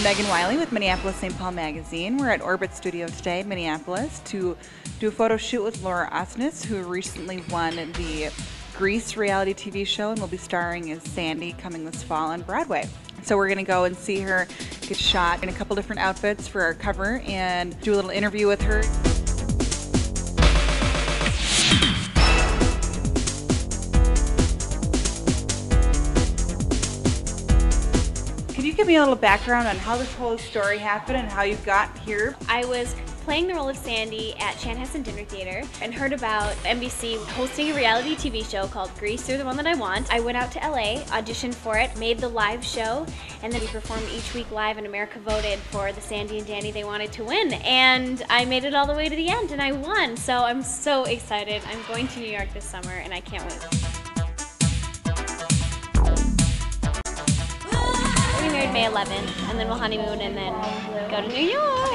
Megan Wiley with Minneapolis St. Paul Magazine. We're at Orbit Studio today, Minneapolis, to do a photo shoot with Laura Osnes, who recently won the Grease reality TV show and will be starring as Sandy coming this fall on Broadway. So we're gonna go and see her get shot in a couple different outfits for our cover and do a little interview with her. Can you give me a little background on how this whole story happened and how you got here? I was playing the role of Sandy at Chanhassen Dinner Theater and heard about NBC hosting a reality TV show called Grease, You're the One That I Want. I went out to LA, auditioned for it, made the live show, and then we performed each week live and America voted for the Sandy and Danny they wanted to win. And I made it all the way to the end and I won. So I'm so excited. I'm going to New York this summer and I can't wait. May 11th, and then we'll honeymoon and then go to New York.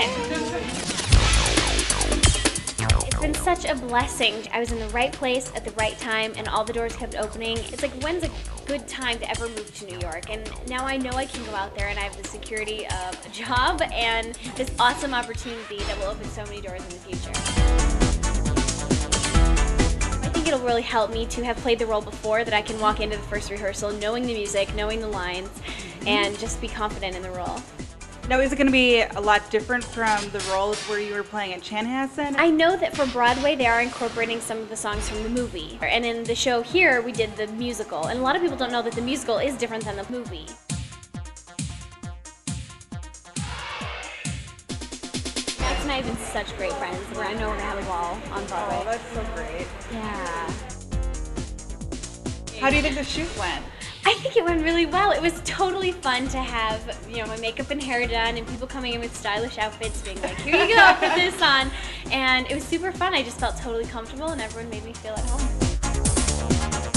It's been such a blessing. I was in the right place at the right time, and all the doors kept opening. It's like, when's a good time to ever move to New York? And now I know I can go out there, and I have the security of a job and this awesome opportunity that will open so many doors in the future. Really help me to have played the role before, that I can walk into the first rehearsal knowing the music, knowing the lines, and just be confident in the role. Now, is it going to be a lot different from the roles where you were playing at Chanhassen? I know that for Broadway, they are incorporating some of the songs from the movie. And in the show here, we did the musical. And a lot of people don't know that the musical is different than the movie. And I have been such great friends. Where I know we're gonna have a ball on oh, Broadway. Oh, that's so great. Yeah. How do you think the shoot went? I think it went really well. It was totally fun to have, you know, my makeup and hair done and people coming in with stylish outfits being like, here you go, put this on. And it was super fun. I just felt totally comfortable and everyone made me feel at home.